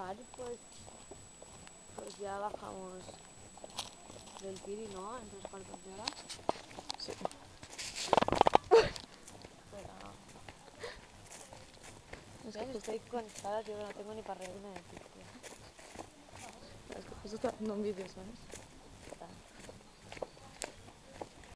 bajar, pues, pues ya bajamos del tiri, ¿no? En tres cuartos de hora. Sí. Pero... Es que estoy conectada, tío, que no tengo ni para reírme de ti, tío. Es que justo está haciendo un vídeo, ¿sabes?